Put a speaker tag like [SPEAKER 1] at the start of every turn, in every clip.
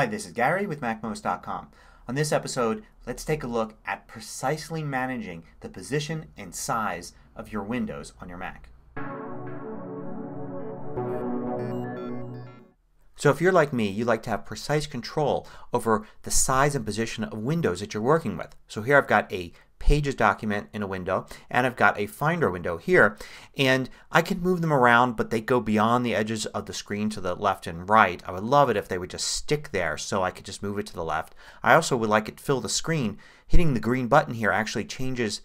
[SPEAKER 1] Hi, this is Gary with MacMost.com. On this episode, let's take a look at precisely managing the position and size of your windows on your Mac. So if you're like me, you like to have precise control over the size and position of windows that you're working with. So here I've got a Pages document in a window and I've got a Finder window here and I can move them around but they go beyond the edges of the screen to the left and right. I would love it if they would just stick there so I could just move it to the left. I also would like it to fill the screen. Hitting the green button here actually changes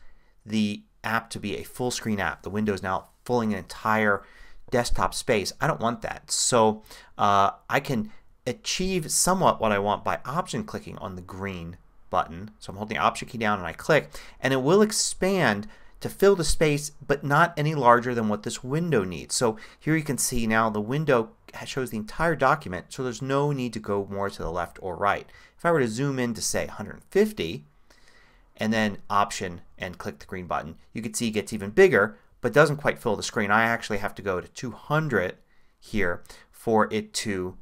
[SPEAKER 1] the app to be a full screen app. The window is now filling an entire desktop space. I don't want that. So uh, I can achieve somewhat what I want by option clicking on the green button. So I'm holding the Option key down and I click and it will expand to fill the space but not any larger than what this window needs. So here you can see now the window shows the entire document so there's no need to go more to the left or right. If I were to zoom in to say 150 and then Option and click the green button you can see it gets even bigger but doesn't quite fill the screen. I actually have to go to 200 here for it to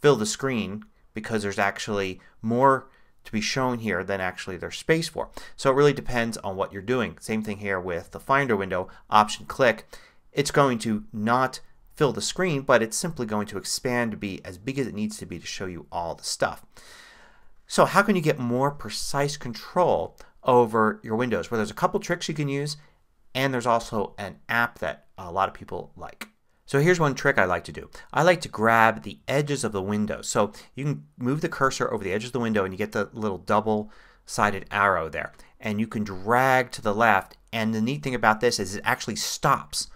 [SPEAKER 1] fill the screen because there's actually more to be shown here than actually there's space for. So it really depends on what you're doing. Same thing here with the Finder window. Option click. It's going to not fill the screen but it's simply going to expand to be as big as it needs to be to show you all the stuff. So how can you get more precise control over your windows? Well there's a couple tricks you can use and there's also an app that a lot of people like. So here's one trick I like to do. I like to grab the edges of the window. So you can move the cursor over the edge of the window and you get the little double sided arrow there. And you can drag to the left and the neat thing about this is it actually stops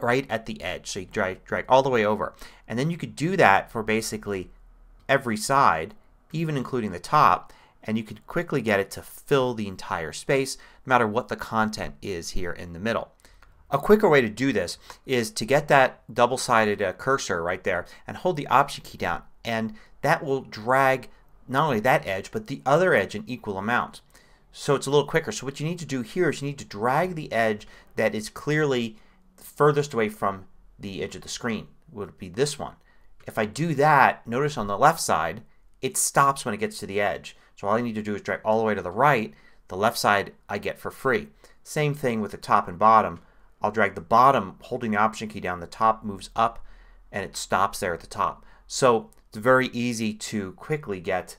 [SPEAKER 1] right at the edge. So you drag, drag all the way over. And then you could do that for basically every side even including the top and you could quickly get it to fill the entire space no matter what the content is here in the middle. A quicker way to do this is to get that double-sided uh, cursor right there and hold the Option key down and that will drag not only that edge but the other edge in equal amount. So it's a little quicker. So what you need to do here is you need to drag the edge that is clearly furthest away from the edge of the screen. It would be this one. If I do that, notice on the left side it stops when it gets to the edge. So all I need to do is drag all the way to the right. The left side I get for free. Same thing with the top and bottom. I'll drag the bottom holding the Option key down. The top moves up and it stops there at the top. So it's very easy to quickly get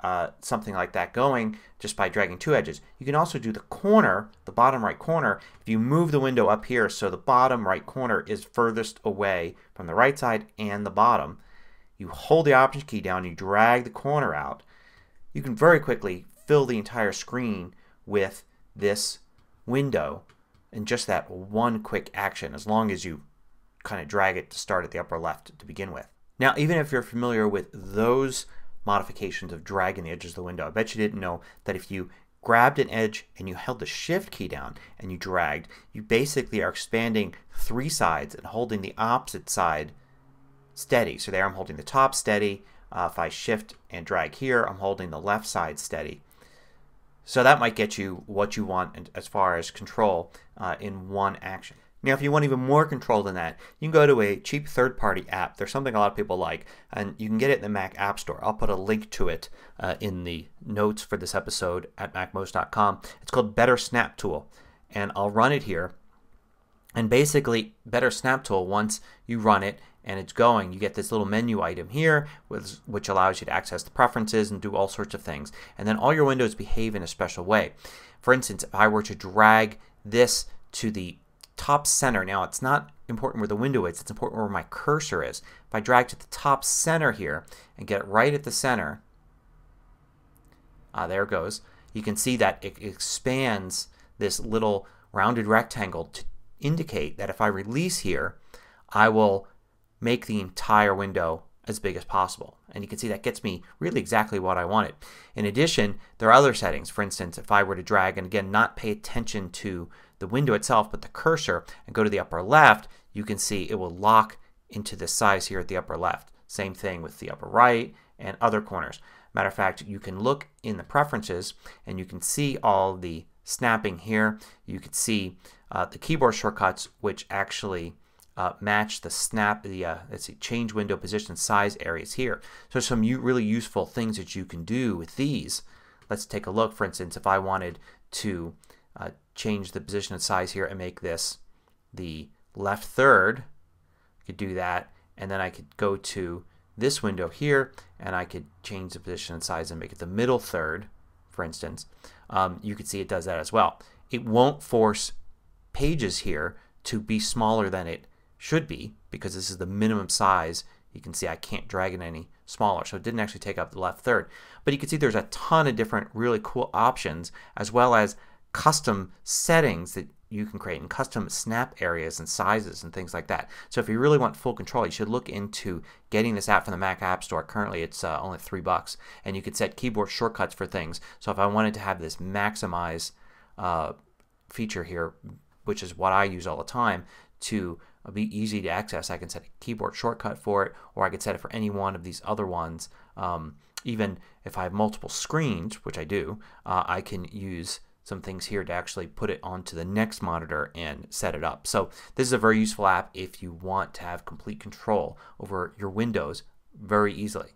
[SPEAKER 1] uh, something like that going just by dragging two edges. You can also do the corner, the bottom right corner. If you move the window up here so the bottom right corner is furthest away from the right side and the bottom. You hold the Option key down, you drag the corner out. You can very quickly fill the entire screen with this window in just that one quick action as long as you kind of drag it to start at the upper left to begin with. Now even if you're familiar with those modifications of dragging the edges of the window, I bet you didn't know that if you grabbed an edge and you held the shift key down and you dragged, you basically are expanding three sides and holding the opposite side steady. So there I'm holding the top steady. Uh, if I shift and drag here I'm holding the left side steady. So that might get you what you want as far as control uh, in one action. Now if you want even more control than that you can go to a cheap third party app. There's something a lot of people like and you can get it in the Mac App Store. I'll put a link to it uh, in the notes for this episode at MacMost.com. It's called Better Snap Tool and I'll run it here. And basically Better Snap Tool once you run it and it's going. You get this little menu item here which allows you to access the preferences and do all sorts of things. And then all your windows behave in a special way. For instance, if I were to drag this to the top center, now it's not important where the window is, it's important where my cursor is. If I drag to the top center here and get it right at the center, ah, there it goes, you can see that it expands this little rounded rectangle to indicate that if I release here I will make the entire window as big as possible. And you can see that gets me really exactly what I wanted. In addition there are other settings. For instance if I were to drag and again not pay attention to the window itself but the cursor and go to the upper left you can see it will lock into this size here at the upper left. Same thing with the upper right and other corners. Matter of fact you can look in the preferences and you can see all the snapping here. You can see the keyboard shortcuts which actually uh, match the snap, the uh, let's see, change window position size areas here. So some really useful things that you can do with these. Let's take a look. For instance, if I wanted to uh, change the position and size here and make this the left third, I could do that. And then I could go to this window here and I could change the position and size and make it the middle third, for instance. Um, you can see it does that as well. It won't force pages here to be smaller than it should be because this is the minimum size. You can see I can't drag it any smaller so it didn't actually take up the left third. But you can see there's a ton of different really cool options as well as custom settings that you can create and custom snap areas and sizes and things like that. So if you really want full control you should look into getting this app from the Mac App Store. Currently it's uh, only three bucks and you can set keyboard shortcuts for things. So if I wanted to have this maximize uh, feature here which is what I use all the time to be easy to access. I can set a keyboard shortcut for it or I could set it for any one of these other ones. Um, even if I have multiple screens, which I do, uh, I can use some things here to actually put it onto the next monitor and set it up. So this is a very useful app if you want to have complete control over your windows very easily.